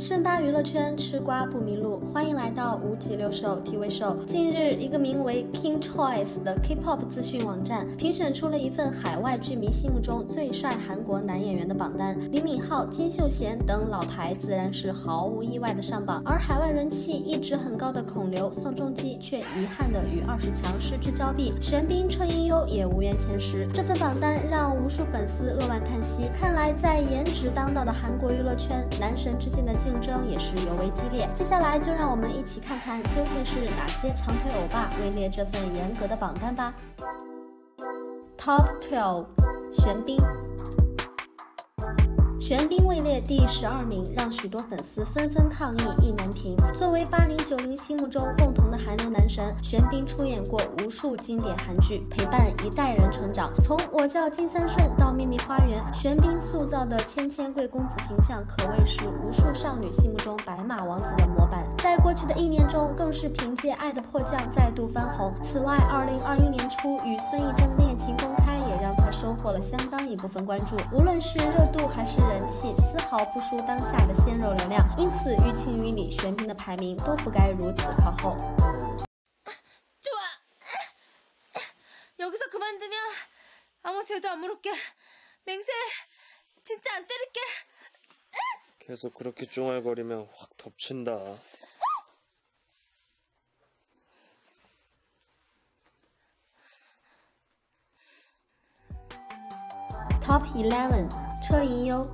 盛大娱乐圈吃瓜不迷路，欢迎来到五几六兽 TV Show。近日，一个名为 King Choice 的 K-pop 资讯网站评选出了一份海外剧迷心目中最帅韩国男演员的榜单，李敏镐、金秀贤等老牌自然是毫无意外的上榜。而海外人气一直很高的孔刘、宋仲基却遗憾的与二十强失之交臂，玄彬、车银优也无缘前十。这份榜单让无数粉丝扼腕叹息。看来在颜值当道的韩国娱乐圈，男神之间的。竞争也是尤为激烈。接下来就让我们一起看看究竟是哪些长腿欧巴位列这份严格的榜单吧。Top Twelve，玄彬。玄彬位列第十二名，让许多粉丝纷纷抗议意难平。作为八零九零心目中共同的韩流男神，玄彬出演过无数经典韩剧，陪伴一代人成长。从我叫金三顺到秘密花园，玄彬塑造的谦谦贵公子形象可谓是无数少女心目中白马王子的模板。在过去的一年中，更是凭借《爱的迫降》再度翻红。此外，二零二一年初与孙艺珍恋情公开，收获了相当一部分关注。无论是热度还是人气，丝毫不输当下的鲜肉流量。因此，于情于理，玄彬的排名都不该如此靠后。좋아여기서그만두면아무죄도안물을게맹세진짜안때릴게 계속 그렇게 쫑알거리면 확 덮친다. Top Eleven，车银优。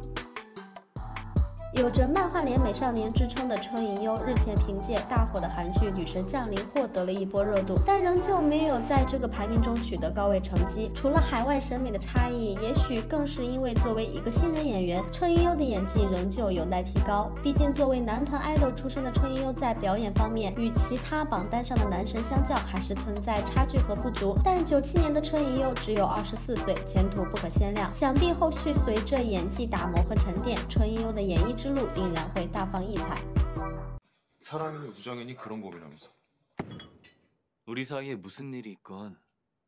有着“漫画脸美少年”之称的车银优，日前凭借大火的韩剧《女神降临》获得了一波热度，但仍旧没有在这个排名中取得高位成绩。除了海外审美的差异，也许更是因为作为一个新人演员，车银优的演技仍旧有待提高。毕竟，作为男团爱豆出身的车银优，在表演方面与其他榜单上的男神相较，还是存在差距和不足。但九七年的车银优只有二十四岁，前途不可限量。想必后续随着演技打磨和沉淀，车银优的演艺 之路定然会大放异彩。 사람이니 우정이니 그런 고민하면서 우리 사이에 무슨 일이 있건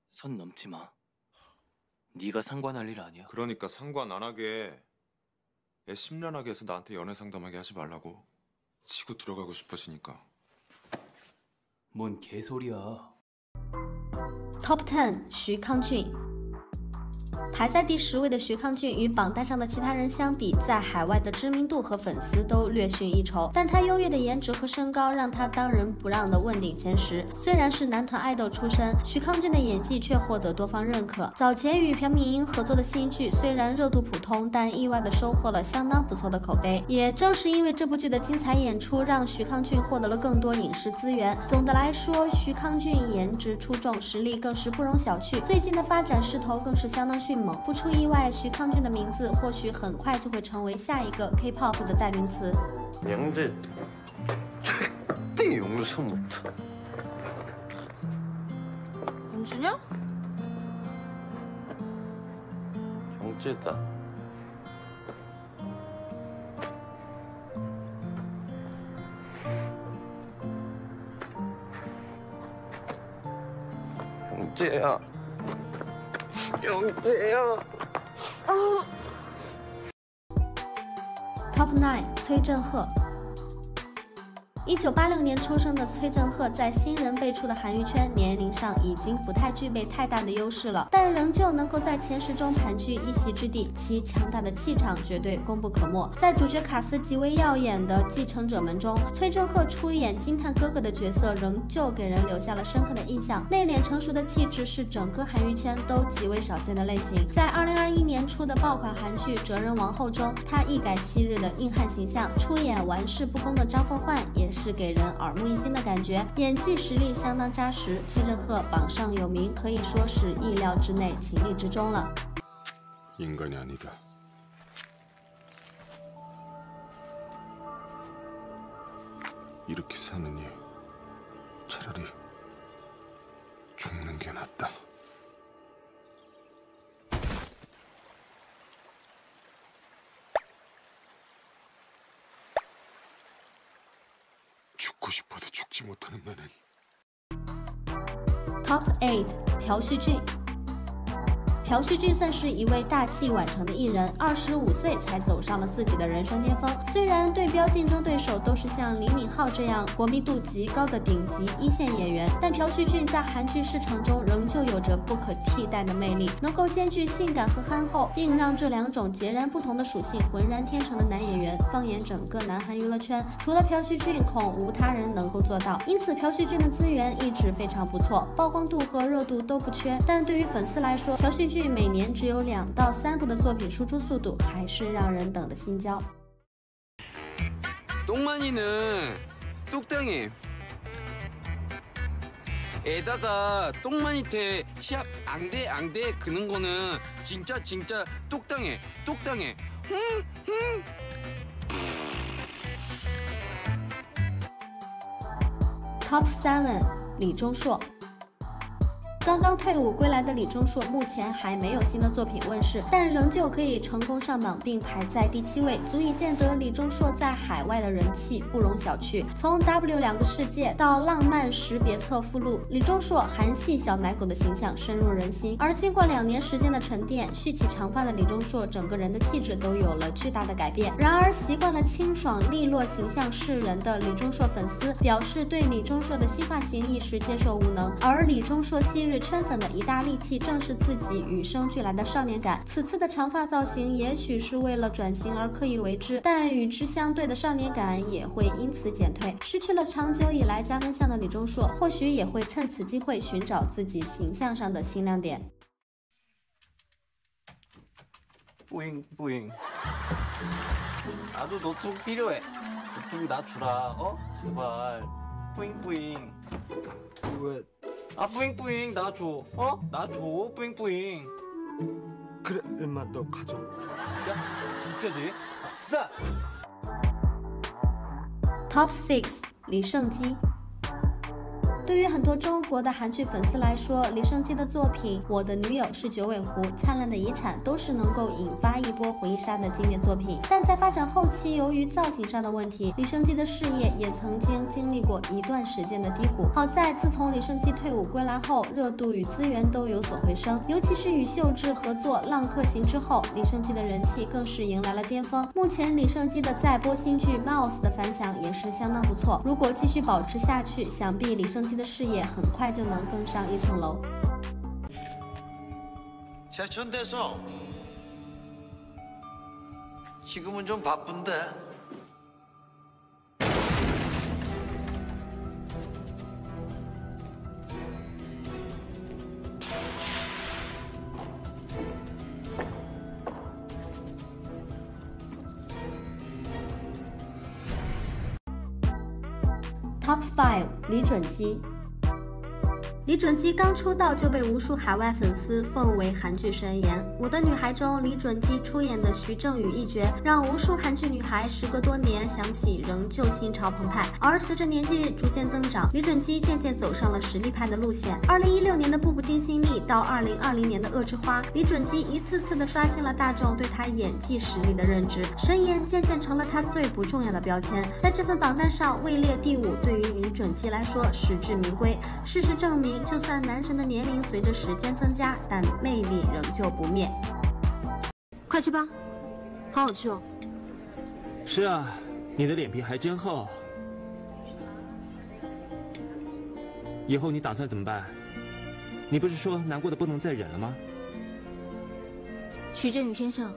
선 넘지 마. 네가 상관할 일 아니야. 그러니까 상관 안 하게 애 심란하게 해서 나한테 연애 상담하게 하지 말라고 치고 들어가고 싶어지니까 뭔 개소리야. Top Ten，徐康俊。 排在第十位的徐康俊与榜单上的其他人相比，在海外的知名度和粉丝都略逊一筹，但他优越的颜值和身高让他当仁不让的问鼎前十。虽然是男团爱豆出身，徐康俊的演技却获得多方认可。早前与朴敏英合作的新剧虽然热度普通，但意外的收获了相当不错的口碑。也正是因为这部剧的精彩演出，让徐康俊获得了更多影视资源。总的来说，徐康俊颜值出众，实力更是不容小觑。最近的发展势头更是相当迅猛。不出意外徐康俊的名字或许很快就会成为下一个 kpop 的代名词。您这这内是什么你们侄女这个这样。兄弟啊！Top Nine，崔振赫。一九八六年出生的崔振赫，在新人辈出的韩娱圈，年龄上已经不太具备太大的优势了，但仍旧能够在前十中盘踞一席之地，其强大的气场绝对功不可没。在主角卡斯极为耀眼的《继承者们》中，崔振赫出演惊叹哥哥的角色，仍旧给人留下了深刻的印象。内敛成熟的气质是整个韩娱圈都极为少见的类型。在二零二一年出的爆款韩剧《哲人王后》中，他一改昔日的硬汉形象，出演玩世不恭的张凤焕，也是给人耳目一新的感觉，演技实力相当扎实。崔振赫榜上有名，可以说是意料之内、情理之中了。 인간이 아니다 이렇게 사느니 차라리 죽는 게 낫다 싶어도 죽지 못하는 나는 Top 8，朴叙俊。 朴叙俊算是一位大器晚成的艺人，二十五岁才走上了自己的人生巅峰。虽然对标竞争对手都是像李敏镐这样国民度极高的顶级一线演员，但朴叙俊在韩剧市场中仍旧有着不可替代的魅力，能够兼具性感和憨厚，并让这两种截然不同的属性浑然天成的男演员，放眼整个南韩娱乐圈，除了朴叙俊，恐无他人能够做到。因此，朴叙俊的资源一直非常不错，曝光度和热度都不缺。但对于粉丝来说，朴叙俊每年只有两到三部的作品输出速度，还是让人等的心焦。 똥만이는 똑당해. 에다가 똥만이테 치약 앙대 앙대 그는 거는 진짜 진짜 똑당해. 똑당해. 응? 응? Top Seven，李钟硕。 刚刚退伍归来的李钟硕，目前还没有新的作品问世，但仍旧可以成功上榜，并排在第七位，足以见得李钟硕在海外的人气不容小觑。从 W 两个世界到浪漫识别册附录，李钟硕韩系小奶狗的形象深入人心。而经过两年时间的沉淀，蓄起长发的李钟硕，整个人的气质都有了巨大的改变。然而，习惯了清爽利落形象示人的李钟硕粉丝表示，对李钟硕的新发型一时接受无能。而李钟硕昔日圈粉的一大利器，正是自己与生俱来的少年感。此次的长发造型，也许是为了转型而刻意为之，但与之相对的少年感也会因此减退。失去了长久以来加分项的李钟硕，或许也会趁此机会寻找自己形象上的新亮点。 뿌잉 뿌잉 나도 노트북 필요해 노트북 나 주라 어? 제발 뿌잉 뿌잉 왜? 아 뿌잉 뿌잉 나줘 어? 나줘 뿌잉 뿌잉 그래 엄마 너 가져 진짜? 진짜지? 아싸! Top Six，李胜基。 对于很多中国的韩剧粉丝来说，李胜基的作品《我的女友是九尾狐》《灿烂的遗产》都是能够引发一波回忆杀的经典作品。但在发展后期，由于造型上的问题，李胜基的事业也曾经经历过一段时间的低谷。好在自从李胜基退伍归来后，热度与资源都有所回升，尤其是与秀智合作《浪客行》之后，李胜基的人气更是迎来了巅峰。目前李胜基的在播新剧《Mouse》的反响也是相当不错，如果继续保持下去，想必李胜基的事业很快就能更上一层楼。 제천대서 지금은 좀 바쁜데 Top Five，李准基。 李准基刚出道就被无数海外粉丝奉为韩剧神颜，《我的女孩》中李准基出演的徐正宇一角，让无数韩剧女孩时隔多年想起仍旧心潮澎湃。而随着年纪逐渐增长，李准基渐渐走上了实力派的路线。二零一六年的《步步惊心》力到二零二零年的《恶之花》，李准基一次次的刷新了大众对他演技实力的认知，神颜渐渐成了他最不重要的标签。在这份榜单上位列第五，对于李准基来说实至名归。事实证明。就算男神的年龄随着时间增加，但魅力仍旧不灭。快去吧，好好吃哦。是啊，你的脸皮还真厚。以后你打算怎么办？你不是说难过的不能再忍了吗？徐振宇先生，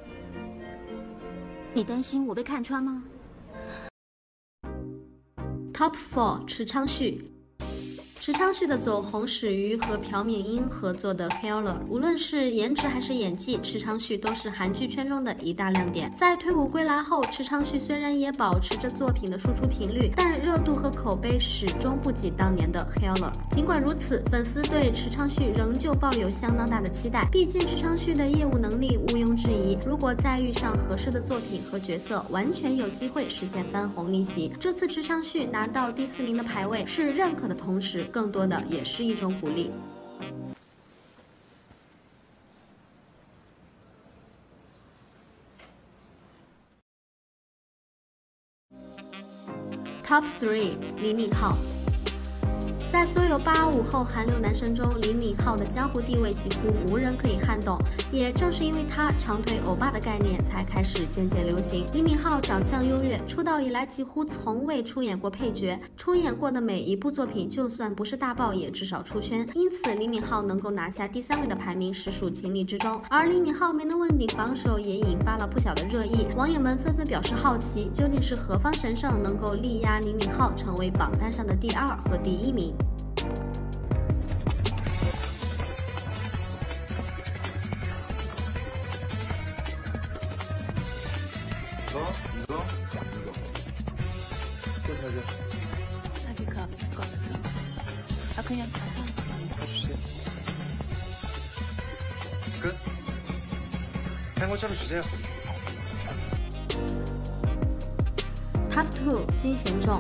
你担心我被看穿吗？Top Four，池昌旭。池昌旭的走红始于和朴敏英合作的《Killer》，无论是颜值还是演技，池昌旭都是韩剧圈中的一大亮点。在退伍归来后，池昌旭虽然也保持着作品的输出频率，但热度和口碑始终不及当年的《Killer》。尽管如此，粉丝对池昌旭仍旧抱有相当大的期待，毕竟池昌旭的业务能力毋庸置疑。如果再遇上合适的作品和角色，完全有机会实现翻红逆袭。这次池昌旭拿到第四名的排位，是认可的同时。更多的也是一种鼓励。Top three，李敏镐。在所有八五后韩流男神中，李敏镐的江湖地位几乎无人可以撼动。也正是因为他长腿欧巴的概念才开始渐渐流行。李敏镐长相优越，出道以来几乎从未出演过配角，出演过的每一部作品就算不是大爆，也至少出圈。因此，李敏镐能够拿下第三位的排名实属情理之中。而李敏镐没能问鼎榜首，也引发了不小的热议，网友们纷纷表示好奇，究竟是何方神圣能够力压李敏镐成为榜单上的第二和第一名？Top Two，金贤重。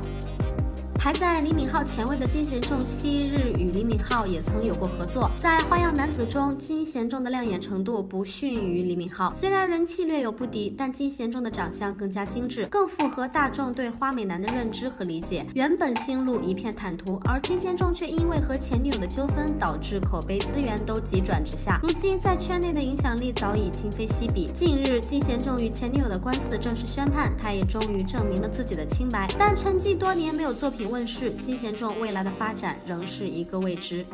还在李敏镐前位的金贤重，昔日与李敏镐也曾有过合作。在《花样男子》中，金贤重的亮眼程度不逊于李敏镐。虽然人气略有不敌，但金贤重的长相更加精致，更符合大众对花美男的认知和理解。原本心路一片坦途，而金贤重却因为和前女友的纠纷，导致口碑资源都急转直下。如今在圈内的影响力早已今非昔比。近日，金贤重与前女友的官司正式宣判，他也终于证明了自己的清白。但沉寂多年没有作品问世，金贤重未来的发展仍是一个未知。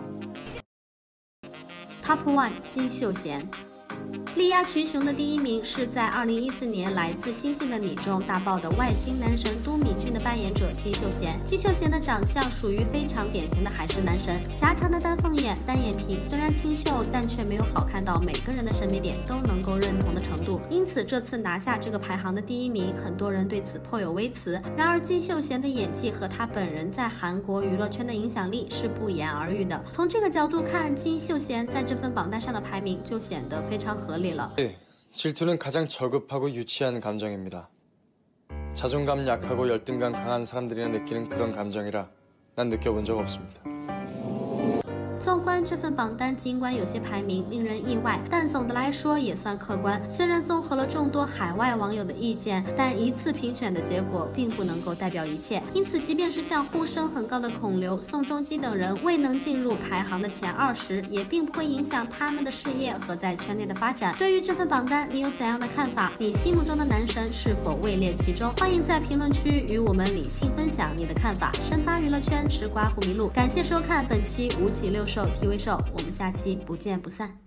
Top One 金秀贤。力压群雄的第一名是在2014年《来自星星的你》中大爆的外星男神都敏俊的扮演者金秀贤。金秀贤的长相属于非常典型的韩式男神，狭长的丹凤眼、单眼皮，虽然清秀，但却没有好看到每个人的审美点都能够认同的程度。因此，这次拿下这个排行的第一名，很多人对此颇有微词。然而，金秀贤的演技和他本人在韩国娱乐圈的影响力是不言而喻的。从这个角度看，金秀贤在这份榜单上的排名就显得非常 合理了。 네, 질투는 가장 저급하고 유치한 감정입니다. 자존감 약하고 열등감 강한 사람들이나 느끼는 그런 감정이라 난 느껴본 적 없습니다. 纵观这份榜单，尽管有些排名令人意外，但总的来说也算客观。虽然综合了众多海外网友的意见，但一次评选的结果并不能够代表一切。因此，即便是像呼声很高的孔刘、宋仲基等人未能进入排行的前二十，也并不会影响他们的事业和在圈内的发展。对于这份榜单，你有怎样的看法？你心目中的男神是否位列其中？欢迎在评论区与我们理性分享你的看法。深扒娱乐圈，吃瓜不迷路。感谢收看本期五几六。瘦 TV 兽，我们下期不见不散。